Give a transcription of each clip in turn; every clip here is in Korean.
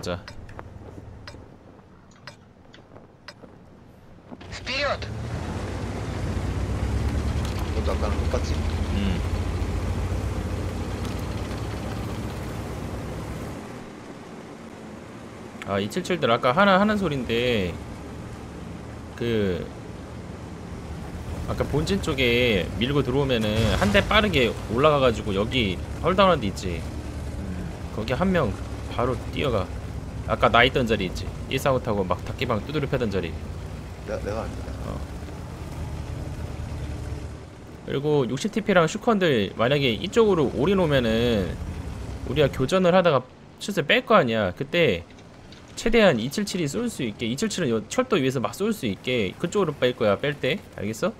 가자 Вперед! 너도 아까랑 똑같지? 음. 아, 277들 아까 하나 하는 소린데 그 아까 본진 쪽에 밀고 들어오면은 한 대 빠르게 올라가 가지고 여기 헐다운한 데 있지. 거기 한 명 바로 뛰어가. 아까 나 있던 자리 있지. 145 타고 막 닭기방 두드려 패던 자리. 내가 내가 알게. 그리고 60TP랑 슈컨들 만약에 이쪽으로 올인 오면은 우리가 교전을 하다가 슛을 뺄 거 아니야. 그때 최대한 277이 쏠 수 있게 277은 철도 위에서 막 쏠 수 있게 그쪽으로 뺄 거야. 뺄 때. 알겠어?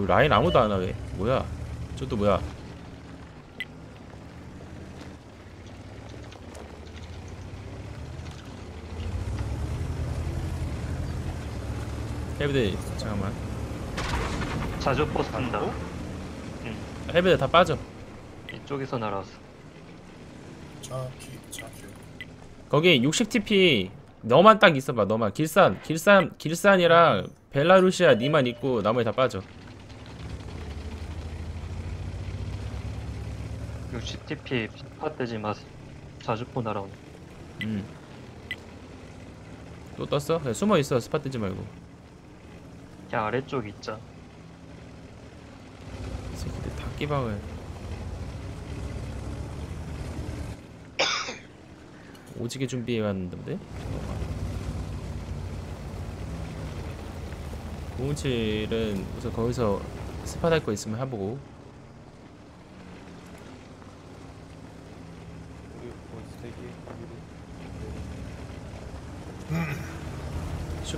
뭐 라인 아무도 안와 왜? 뭐야? 저또 뭐야? 헤비들 잠깐만. 자주포 산다. 헤비들 다 빠져. 이쪽에서 날아왔어. 거기 60TP 너만 딱 있어봐. 너만 길산, 길산, 길산이랑 벨라루시아 니만 있고 나머지 다 빠져. 60TP 팟되지 마세요. 자주포 날아오네. 음. 또 떴어? 그냥 숨어 있어. 스팟 뜨지 말고. 그냥 아래쪽 있자. 이 새끼들 다 끼방을. 오지게 준비해 왔는데. 007은 우선 거기서 spot 할 거 있으면 해보고.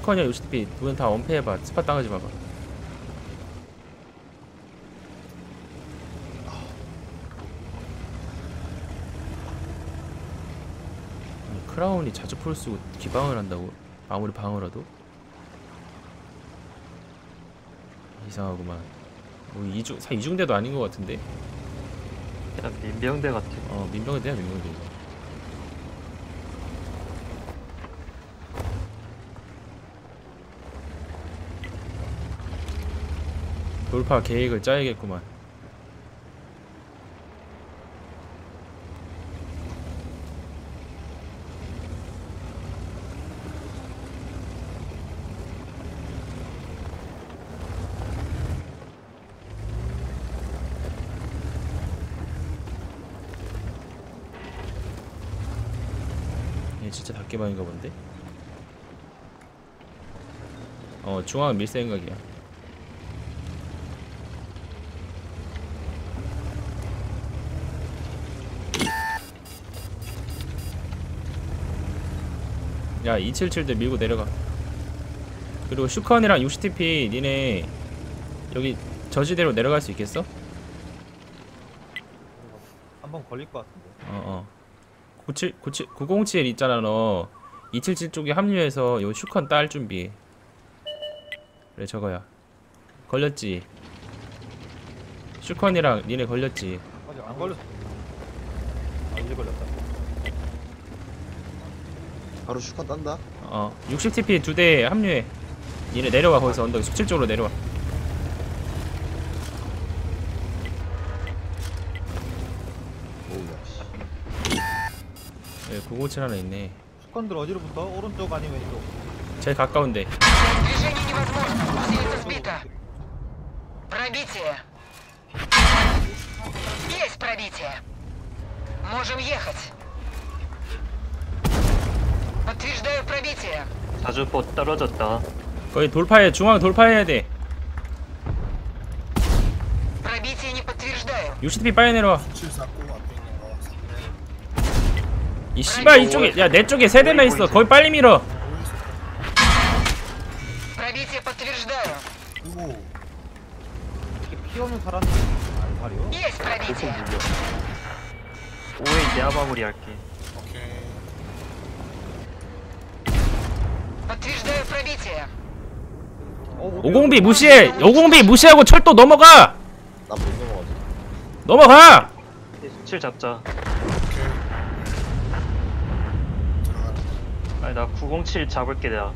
슈컨이랑 요시피 두분 다 원패해봐. spot 당하지 마봐. 아니, 크라운이 자주포를 쓰고 기방을 한다고? 아무리 방어라도? 이상하구만. 뭐 이중 사 이중대도 아닌 것 같은데. 그냥 민병대 같아. 어 민병대야 민병대. 돌파 계획을 짜야겠구만. 얘 진짜 닭개방인가 본데? 어 중앙은 밀 생각이야 야 277들 밀고 내려가 그리고 슈컨이랑 60TP 니네 여기 저지대로 내려갈 수 있겠어? 한번 걸릴 것 같은데. 어어 97, 97, 907 있잖아 너 277 쪽에 합류해서 요 슈컨 딸 준비해 그래 저거야 걸렸지 슈컨이랑 니네 걸렸지 아직 안 걸렸어. 아 이제 걸렸다. 바로 슈컨 딴다. 어 60TP 두 대 합류해 니네 내려와 거기서 언덕 숙칠 쪽으로 내려와 오우야 씨. 예, 957 하나 있네 수건들 어디로 붙어? 오른쪽 아니면 왼쪽? 제일 가까운데 Движение невозможно. Птица сбита. Пробитие. Есть пробитие. Можем ехать. 자주포 떨어졌다. 거의 돌파해 중앙 돌파해야 돼. UCP 빨리 내려와. 이 씨발 이쪽에 야 내 쪽에 세 대나 있어. 거의 빨리 밀어. 피오는 이제 아바무리 할게. Подтверждаю пробитие. 어, 5공비 무시해 5공비 무시하고 철도 넘어가 나못 넘어가지. 넘어가 칠 잡자. 오케이. 들어가는 아니 나 907 잡을게 내가.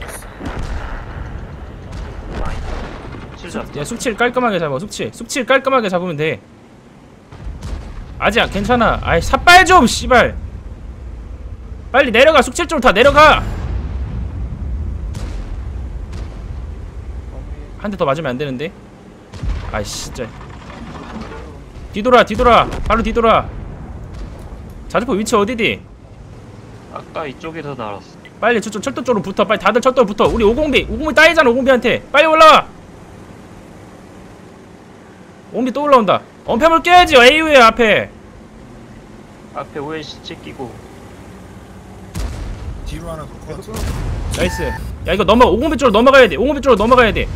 알았어. 아니. 칠 잡자. 야 숙칠 깔끔하게 잡아 숙칠 숙칠 깔끔하게 잡으면 돼 아직 괜찮아 아이 삿발 좀 씨발 빨리 내려가 숙칠 쪽으로 다 내려가 한 대 더 맞으면 안 되는데? 아이 진짜. 뒤돌아 뒤돌아. 바로 뒤돌아. 자주포 위치 어디디? 아까 이쪽에서 날았어. 빨리 저쪽 철도 쪽으로 붙어. 빨리 다들 철도로 붙어. 우리 5공비. 5공비 따이잖아 5공비한테. 빨리 올라와. 5공비 또 올라온다. 엄폐물 깨야지 AU에 앞에. 앞에 ONC 끼고. 뒤로 하나 놓고 왔지. 나이스. 야 이거 넘어 5공비 쪽으로 넘어가야 돼. 5공비 쪽으로 넘어가야 돼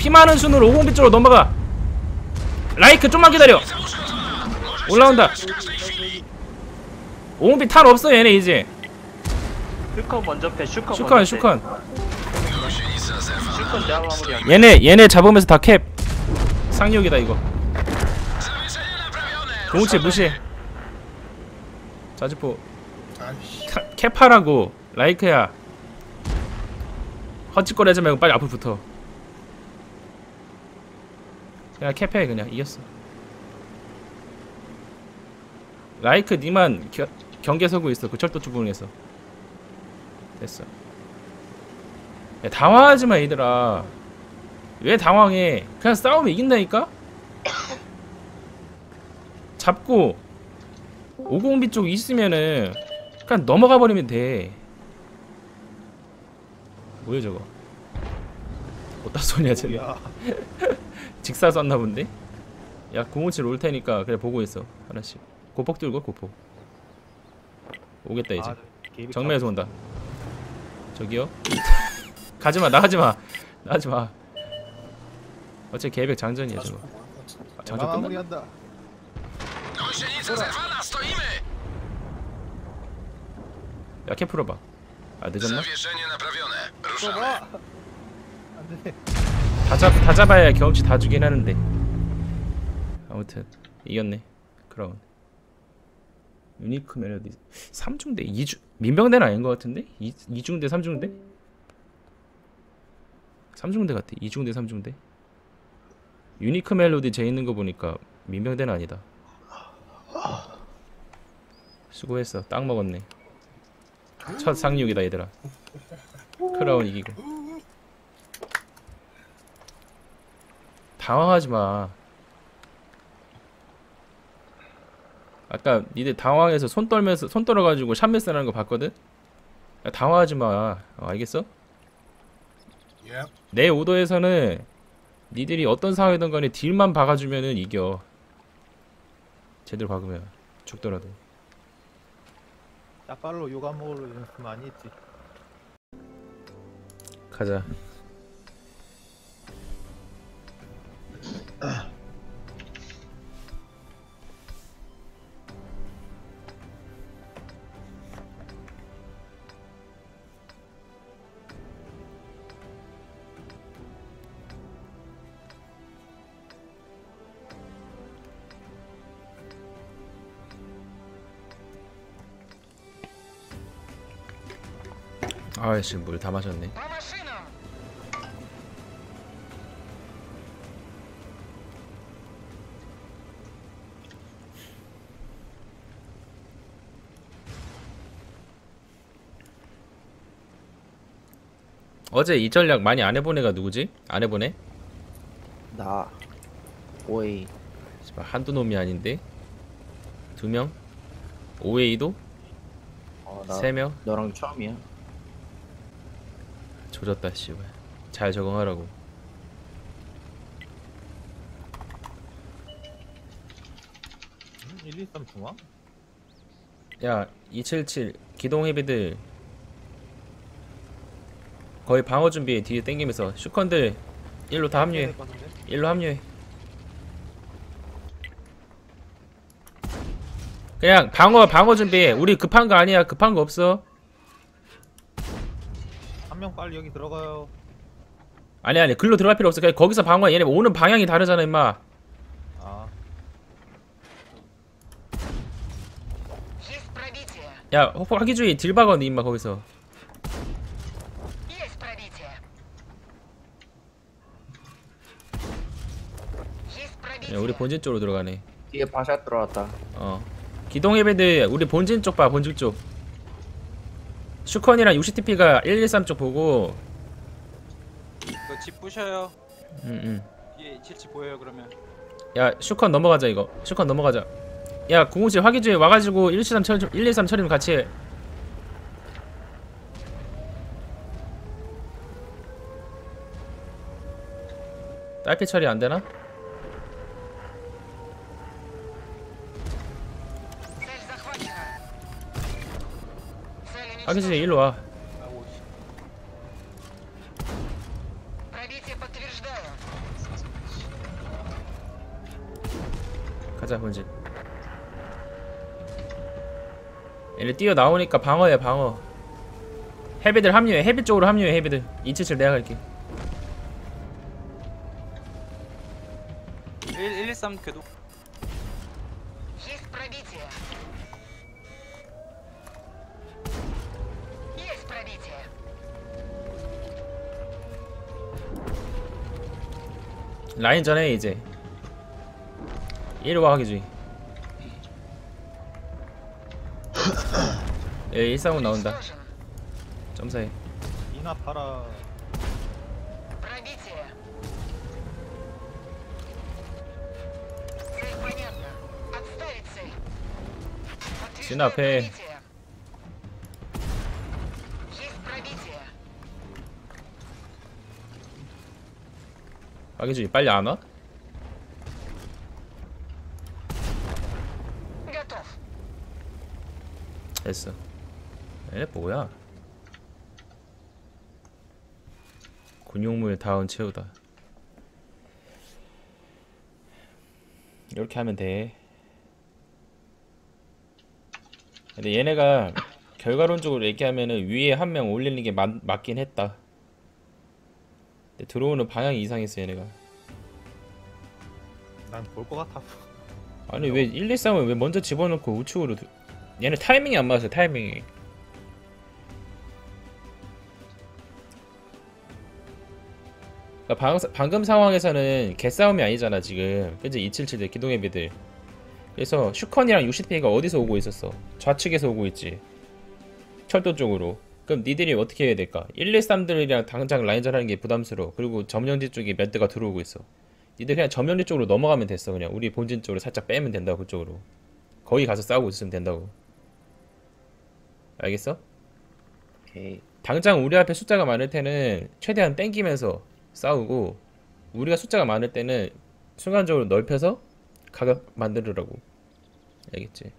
피 많은 순으로 5공비 쪽으로 넘어가. 라이크 좀만 기다려. 올라온다. 5공비 탈 없어 얘네 이제. 슈컨 먼저 패. 슈컨 슈컨 먼저 슈컨 패. 슈컨. 얘네 얘네 잡으면서 다 캡. 상륙이다 이거. 공우치 무시해 자주포. 캡하라고. 라이크야. 헛짓거리 하지 말고 빨리 앞으로 붙어 그냥 캡해 그냥 이겼어. 라이크 니만 겨, 경계 서고 있어. 그 철도 주부에서. 됐어. 야 당황하지 마 얘들아. 왜 당황해? 그냥 싸우면 이긴다니까? 잡고 5공비 쪽 있으면은 그냥 넘어가 버리면 돼. 뭐야 저거? 어디다 쏘냐 쟤? 야 직사 썼나 본데? 야057 올 테니까 그래 보고 있어 하나씩. 고폭 들고 고폭. 오겠다 이제. 아, 개입이 정면에서 온다. 저기요? 가지마 나가지마 나가지마. 어째 계획 장전이야 저거. 할것 같은데. 아, 장전 끝나? 마무리한다 야캐 풀어봐. 아 늦었나? 쏘봐 안돼 다, 잡, 다 잡아야 경험치 다 주긴 하는데. 아무튼 이겼네. 크라운 유니크 멜로디. 3중대 2중 민병대는 아닌 것 같은데? 2, 2중대 3중대? 3중대 같아. 2중대 3중대. 유니크 멜로디 제 있는 거 보니까 민병대는 아니다. 수고했어. 딱 먹었네. 첫 상륙이다 얘들아. 크라운 이기고 당황하지 마. 아까 니들 당황해서 손 떨면서 손 떨어가지고 샷메스 하는 거 봤거든? 야, 당황하지 마. 어, 알겠어? 예. 내 오더에서는 니들이 어떤 상황이든 간에 딜만 박아주면은 이겨. 제대로 박으면 죽더라도. 짝발로 요가 먹으러 연습 많이 했지 가자. 예, 아이씨 물 다 마셨네 어제 이 전략 많이 안 해본 애가 누구지? 안 해본 애? 나 오웨이 한두 놈이 아닌데? 두 명? 오웨이도? 어, 세 명? 너랑 처음이야 조졌다 씨발. 잘 적응하라고. 음? 1, 2, 3 중앙? 야277 기동 헤비들. 거의 방어 준비 뒤에 땡기면서 슈컨들 일로 다 합류해. 될것 같은데? 일로 합류해. 그냥 방어 방어 준비해. 우리 급한 거 아니야. 급한 거 없어 한 명 빨리 여기 들어가요. 아니 아니 글로 들어갈 필요 없어. 그냥 거기서 방어 얘네 오는 방향이 다르잖아 임마. 아. 야 호포 하기주의 딜박언니 임마 거기서. 야, 우리 본진 쪽으로 들어가네. 뒤에 바샷 들어왔다. 어. 기동 헤베드 우리 본진 쪽 봐 본진 쪽. 슈컨이랑 60TP가 113 쪽 보고 그집 부셔요. 응응 뒤에 칠치 보여요 그러면. 야 슈컨 넘어가자 이거 슈컨 넘어가자 야007 화기주의 와가지고 113 처리 좀113 처리면 같이 해 딸피 처리 안 되나? 아기지 일로 와. 가자 본진. 얘네 뛰어 나오니까 방어해 방어. 헤비들 합류해 헤비 쪽으로 합류해 헤비들. 277 내가 갈게. 113 궤도. 라인 전에 이제 이리와 하기지. 예, 135 나온다. 점사해. 이나 팔아 진 앞에. 빠개준이 빨리 안 와? 됐어. 얘 뭐야? 군용물 다운 채우다. 이렇게 하면 돼. 근데 얘네가 결과론적으로 얘기하면은 위에 한 명 올리는 게 맞, 맞긴 했다. 들어오는 방향이 이상했어 얘네가. 난 볼 것 같아. 아니 왜 1, 2, 3을 왜 먼저 집어넣고 우측으로 들- 얘네 타이밍이 안 맞았어 타이밍이. 그러니까 방, 방금 상황에서는 개싸움이 아니잖아 지금. 그치 277들 기동해비들. 그래서 슈컨이랑 60P가 어디서 오고 있었어? 좌측에서 오고 있지. 철도 쪽으로 그럼 니들이 어떻게 해야 될까? 1, 2, 3들이랑 당장 라인전 하는 게 부담스러워. 그리고 점령지 쪽에 몇 대가 들어오고 있어. 니들 그냥 점령지 쪽으로 넘어가면 됐어 그냥. 우리 본진 쪽으로 살짝 빼면 된다고 그쪽으로. 거기 가서 싸우고 있으면 된다고. 알겠어? 오케이. 당장 우리 앞에 숫자가 많을 때는 최대한 땡기면서 싸우고 우리가 숫자가 많을 때는 순간적으로 넓혀서 각을 만들으라고. 알겠지?